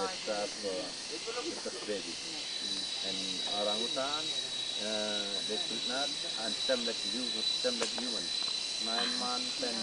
that start uh, the baby. And orangutan, uh, they should not and same like you, same like human. Nine months, and